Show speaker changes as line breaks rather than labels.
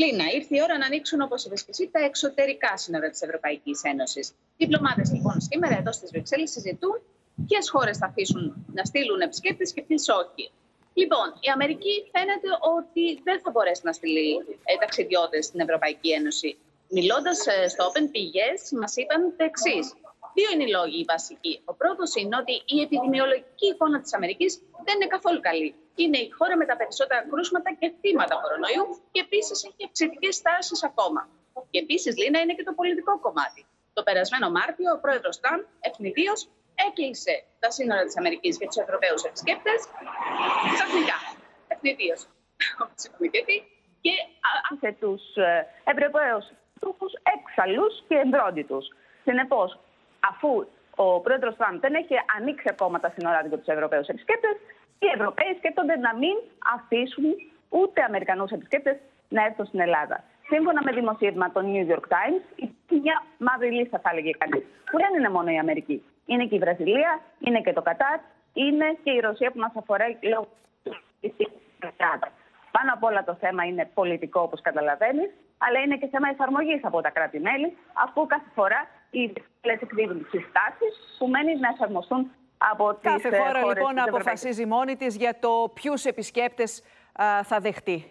Λίνα, ήρθε η ώρα να ανοίξουν, όπως είπες και εσύ, τα εξωτερικά σύνορα της Ευρωπαϊκής Ένωσης. Διπλωμάτες λοιπόν σήμερα εδώ στις Βρυξέλλες συζητούν ποιες χώρες θα αφήσουν να στείλουν επισκέπτες και ποιες όχι. Λοιπόν, η Αμερική φαίνεται ότι δεν θα μπορέσει να στείλει ε, ταξιδιώτες στην Ευρωπαϊκή Ένωση. Μιλώντας ε, στο Open, πηγέ μας είπαν το εξής. Δύο είναι οι λόγοι οι βασικοί. Ο πρώτος είναι ότι η επιδημιολογική εικόνα της Αμερικής δεν είναι καθόλου καλή. Είναι η χώρα με τα περισσότερα κρούσματα και θύματα κορονοϊού και επίσης έχει αυξητικές τάσεις ακόμα. Και επίσης, Λίνα, είναι και το πολιτικό κομμάτι. Το περασμένο Μάρτιο, ο πρόεδρος Τραμπ ευνηδίως έκλεισε τα σύνορα της Αμερικής για τους Ευρωπαίους επισκέπτες. Ξαφνικά. Ευνηδίως. και άφησε τους ε, Ευρωπαίους στόχου έξαλλου και εμπρόντιτους. Συνεπώς, αφού ο πρόεδρος Τραμπ δεν έχει ανοίξει ακόμα τα σύνορα για τους Ευρωπαίους επισκέπτες, οι Ευρωπαίοι σκέφτονται να μην αφήσουν ούτε Αμερικανούς επισκέπτες να έρθουν στην Ελλάδα. Σύμφωνα με δημοσίευμα των New York Times, υπάρχει μια μαύρη λίστα, θα έλεγε κανείς, που δεν είναι μόνο η Αμερική. Είναι και η Βραζιλία, είναι και το Κατάρ, είναι και η Ρωσία που μας αφορά λόγω της Πάνω απ' όλα το θέμα είναι πολιτικό, όπως καταλαβαίνεις, αλλά είναι και θέμα εφαρμογής από τα κράτη-μέλη, αφού κάθε φορά οι Βρυξέλλε εκδίδουν συστάσει που μένει να εφαρμοστούν από
τις Κάθε χώρα λοιπόν αποφασίζει μόνη της για το ποιους επισκέπτες θα δεχτεί.